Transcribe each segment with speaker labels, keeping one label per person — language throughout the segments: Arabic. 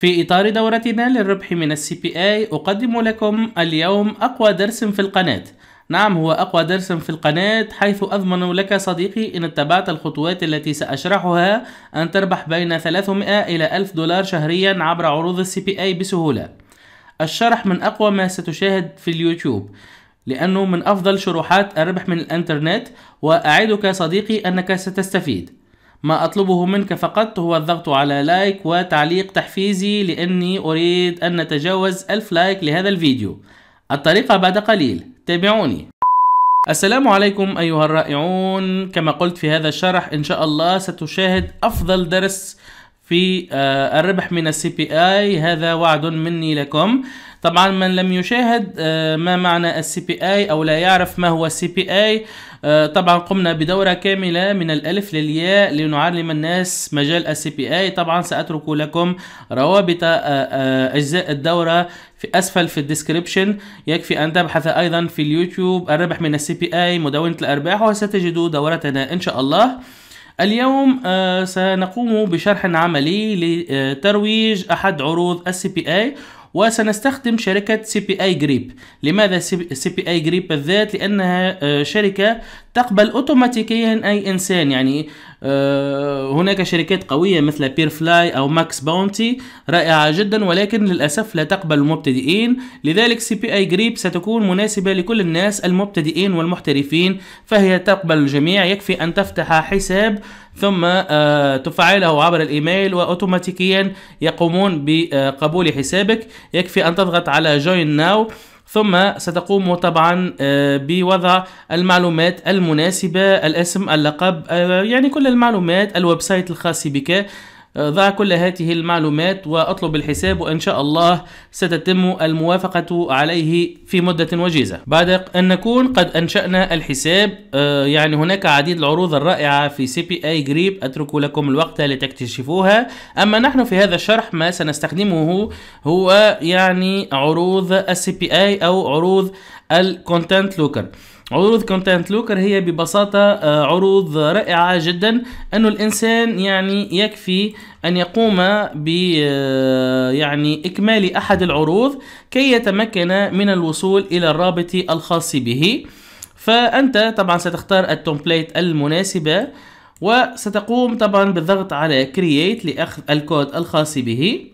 Speaker 1: في إطار دورتنا للربح من ال CPA أقدم لكم اليوم أقوى درس في القناة. نعم هو أقوى درس في القناة حيث أضمن لك صديقي إن اتبعت الخطوات التي سأشرحها أن تربح بين 300 إلى 1000 دولار شهريا عبر عروض ال CPA بسهولة. الشرح من أقوى ما ستشاهد في اليوتيوب. لأنه من أفضل شروحات الربح من الإنترنت وأعدك صديقي أنك ستستفيد. ما أطلبه منك فقط هو الضغط على like وتعليق تحفيزي لأني أريد أن نتجاوز ألف like لهذا الفيديو. الطريقة بعد قليل. تابعوني. السلام عليكم أيها الرائعون. كما قلت في هذا الشرح إن شاء الله ستشاهد أفضل درس في آه، الربح من ال CPA هذا وعد مني لكم. طبعا من لم يشاهد آه، ما معنى ال CPA أو لا يعرف ما هو ال CPA آه، طبعا قمنا بدورة كاملة من الألف للياء لنعلم الناس مجال ال CPA طبعا سأترك لكم روابط أجزاء الدورة في أسفل في ال description. يكفي أن تبحث أيضا في اليوتيوب. الربح من ال CPA مدونة الأرباح وستجدوا دورتنا إن شاء الله. اليوم آه، سنقوم بشرح عملي لترويج أحد عروض ال CPA وسنستخدم شركة CPAGrip. لماذا CPAGrip بالذات؟ لأنها آه، شركة تقبل اوتوماتيكيا أي إنسان. يعني آه، هناك شركات قوية مثل PeerFly أو MaxBounty رائعة جدا ولكن للأسف لا تقبل المبتدئين. لذلك CPAGrip ستكون مناسبة لكل الناس المبتدئين والمحترفين فهي تقبل الجميع. يكفي أن تفتح حساب ثم آه، تفعله عبر الإيميل واوتوماتيكيا يقومون بقبول حسابك. يكفي أن تضغط على join now ثم ستقوم طبعا آه، بوضع المعلومات المناسبة الاسم اللقب آه، يعني كل المعلومات ال website الخاص بك. ضع كل هذه المعلومات وأطلب الحساب وان شاء الله. ستتم الموافقة عليه في مدة وجيزة. بعد أن نكون قد أنشأنا الحساب آه، يعني هناك عديد العروض الرائعة في CPAGrip أترك لكم الوقت لتكتشفوها. أما نحن في هذا الشرح ما سنستخدمه هو يعني عروض ال CPA أو عروض ال content locker عروض content locker هي ببساطة آه، عروض رائعة جدا أنه الإنسان يعني يكفي أن يقوم ب آه، يعني إكمال أحد العروض كي يتمكن من الوصول إلى الرابط الخاص به. فأنت طبعا ستختار ال template المناسبة وستقوم طبعا بالضغط على create لأخذ الكود الخاص به.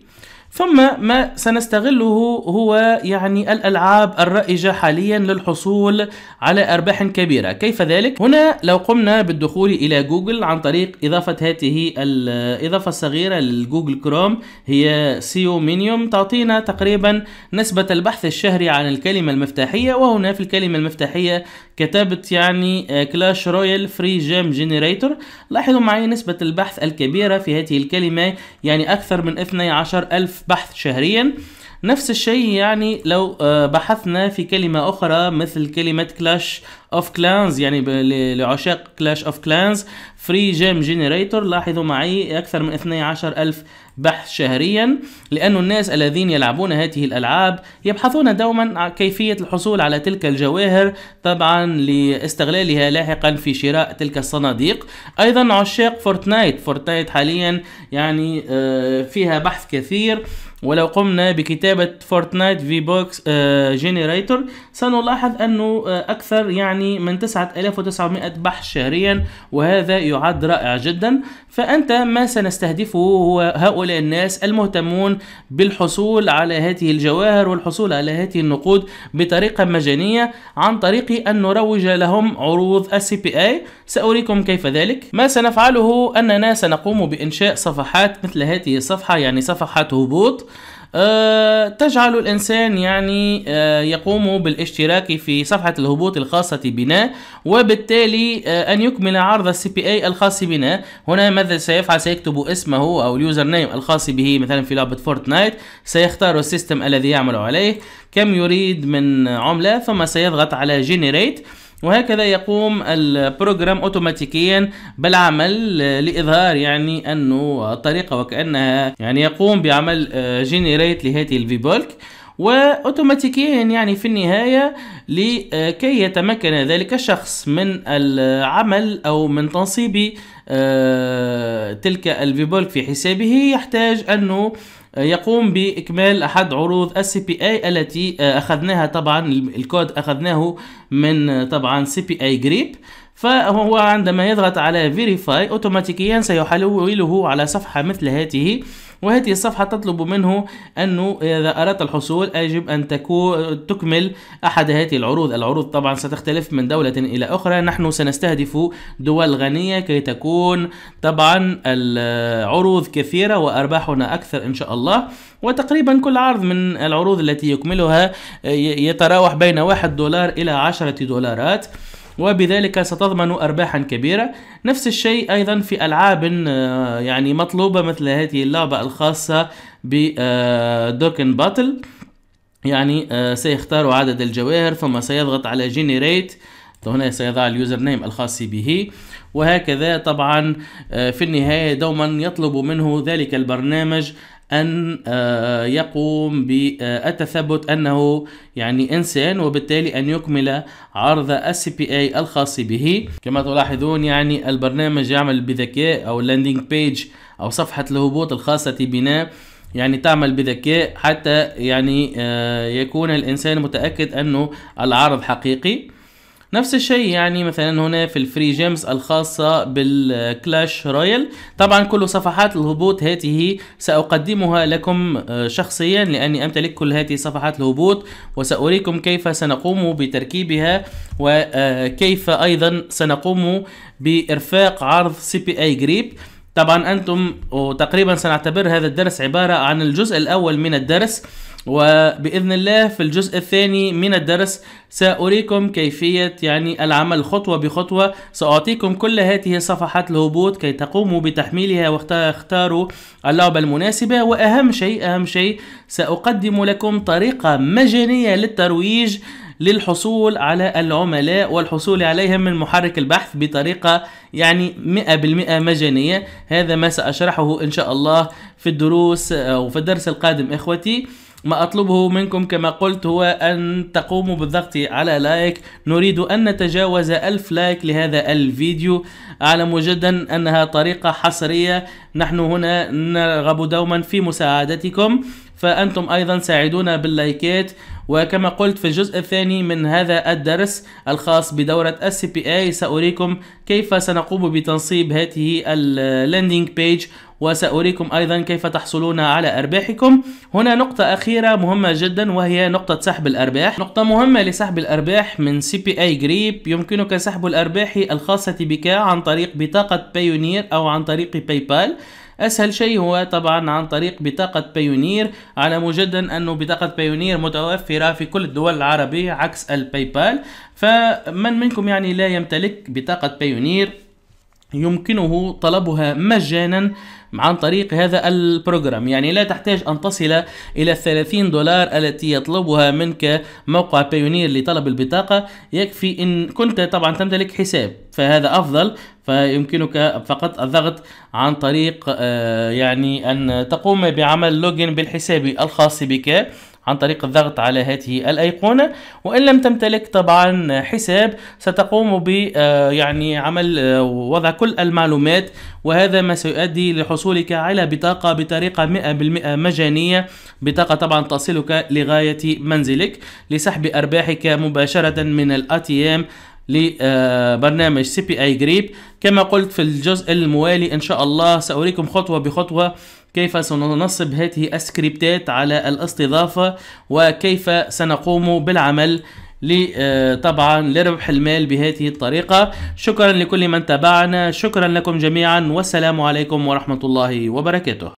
Speaker 1: ثم ما سنستغله هو يعني الألعاب الرائجة حاليا للحصول على أرباح كبيرة كيف ذلك؟ هنا لو قمنا بالدخول إلى جوجل عن طريق إضافة هذه الإضافة الصغيرة لل Google Chrome هي SEO مينيوم تعطينا تقريبا نسبة البحث الشهري عن الكلمة المفتاحية وهنا في الكلمة المفتاحية كتبت يعني Clash Royale free gem generator لاحظوا معي نسبة البحث الكبيرة في هذه الكلمة يعني أكثر من 12 ألف بحث شهريا. نفس الشيء يعني لو آه، بحثنا في كلمة أخرى مثل كلمة Clash of Clans يعني لعشاق Clash of Clans free gem generator لاحظوا معي أكثر من 12 ألف بحث شهريا. لأن الناس الذين يلعبون هذه الألعاب يبحثون دوما كيفية الحصول على تلك الجواهر طبعا لاستغلالها لاحقا في شراء تلك الصناديق. أيضا عشاق Fortnite Fortnite حاليا يعني آه، فيها بحث كثير. ولو قمنا بكتابة Fortnite V-Bucks generator سنلاحظ أنه آه، أكثر يعني من 9900 بحث شهريا وهذا يعد رائع جدا. فأنت ما سنستهدفه هو هؤلاء الناس المهتمون بالحصول على هذه الجواهر والحصول على هذه النقود بطريقة مجانية عن طريق أن نروج لهم عروض ال CPA. سأريكم كيف ذلك؟ ما سنفعله أننا سنقوم بإنشاء صفحات مثل هذه الصفحة يعني صفحة هبوط. تجعل الإنسان يعني أه يقوم بالاشتراك في صفحة الهبوط الخاصة بنا وبالتالي أه أن يكمل عرض ال CPA الخاص بنا. هنا ماذا سيفعل؟ سيكتب اسمه أو ال username الخاص به مثلا في لعبة Fortnite. سيختار ال system الذي يعمل عليه. كم يريد من عملة ثم سيضغط على generate وهكذا يقوم ال program اوتوماتيكيا بالعمل لإظهار يعني أنه الطريقة وكأنها يعني يقوم بعمل generate لهذه الفي بولك واوتوماتيكيا يعني في النهاية لكي يتمكن ذلك الشخص من العمل أو من تنصيب آه، تلك الفي بولك في حسابه يحتاج أنه يقوم بإكمال أحد عروض ال CPA التي أخذناها طبعا الكود أخذناه من طبعا CPAGrip. فهو عندما يضغط على verify اوتوماتيكيا سيحوله على صفحة مثل هذه. وهذه الصفحة تطلب منه أنه إذا أردت الحصول يجب أن تكمل أحد هذه العروض. العروض طبعا ستختلف من دولة إلى أخرى. نحن سنستهدف دول غنية كي تكون طبعا العروض كثيرة وأرباحنا أكثر إن شاء الله. وتقريبا كل عرض من العروض التي يكملها يتراوح بين واحد دولار إلى عشرة دولارات. وبذلك ستضمن أرباحا كبيرة. نفس الشيء أيضا في ألعاب آه، يعني مطلوبة مثل هذه اللعبة الخاصة ب Dokkan آه، Battle يعني آه، سيختار عدد الجواهر ثم سيضغط على generate هنا سيضع ال username الخاص به. وهكذا طبعا في النهاية دوما يطلب منه ذلك البرنامج أن آه، يقوم بالتثبت أنه يعني إنسان وبالتالي أن يكمل عرض ال CPA الخاص به. كما تلاحظون يعني البرنامج يعمل بذكاء أو ال landing page أو صفحة الهبوط الخاصة بنا. يعني تعمل بذكاء حتى يعني آه، يكون الإنسان متأكد أنه العرض حقيقي. نفس الشيء يعني مثلا هنا في ال free gems الخاصة بال Clash Royale. طبعا كل صفحات الهبوط هذه سأقدمها لكم آه، شخصيا لأني أمتلك كل هذه صفحات الهبوط وسأريكم كيف سنقوم بتركيبها وكيف أيضا سنقوم بإرفاق عرض CPAGrip. طبعا أنتم وتقريبا سنعتبر هذا الدرس عبارة عن الجزء الأول من الدرس. وبإذن الله في الجزء الثاني من الدرس سأريكم كيفية يعني العمل خطوة بخطوة. سأعطيكم كل هذه صفحات الهبوط كي تقوموا بتحميلها واختاروا اللعبة المناسبة. وأهم شيء أهم شيء سأقدم لكم طريقة مجانية للترويج للحصول على العملاء والحصول عليهم من محرك البحث بطريقة يعني 100% مجانية. هذا ما سأشرحه إن شاء الله في الدروس أو في الدرس القادم إخوتي. ما أطلبه منكم كما قلت هو أن تقوموا بالضغط على like. نريد أن نتجاوز ألف like لهذا الفيديو. أعلم جدا أنها طريقة حصرية. نحن هنا نرغب دوما في مساعدتكم. فأنتم أيضا ساعدونا باللايكات. وكما قلت في الجزء الثاني من هذا الدرس الخاص بدورة ال CPA سأريكم كيف سنقوم بتنصيب هذه ال landing page وسأريكم أيضا كيف تحصلون على أرباحكم. هنا نقطة أخيرة مهمة جدا وهي نقطة سحب الأرباح. نقطة مهمة لسحب الأرباح من CPAGrip يمكنك سحب الأرباح الخاصة بك عن طريق بطاقة Payoneer أو عن طريق PayPal أسهل شيء هو طبعا عن طريق بطاقة Payoneer اعلم جدا انه بطاقة Payoneer متوفرة في كل الدول العربية عكس ال PayPal فمن منكم يعني لا يمتلك بطاقة Payoneer يمكنه طلبها مجانا عن طريق هذا ال program يعني لا تحتاج أن تصل إلى 30 دولار التي يطلبها منك موقع Payoneer لطلب البطاقة. يكفي إن كنت طبعا تمتلك حساب فهذا أفضل. فيمكنك فقط الضغط عن طريق آه، يعني أن تقوم بعمل login بالحساب الخاص بك. عن طريق الضغط على هذه الأيقونة. وإن لم تمتلك طبعا حساب ستقوم ب آه، يعني عمل آه، وضع كل المعلومات. وهذا ما سيؤدي لحصولك على بطاقة بطريقة 100% مجانية. بطاقة طبعا تصلك لغاية منزلك لسحب أرباحك مباشرة من ال ATM لبرنامج CPAGrip. كما قلت في الجزء الموالي إن شاء الله سأريكم خطوة بخطوة كيف سننصب هذه السكريبتات على الاستضافة وكيف سنقوم بالعمل طبعا لربح المال بهذه الطريقة. شكرا لكل من تابعنا شكرا لكم جميعا والسلام عليكم ورحمة الله وبركاته.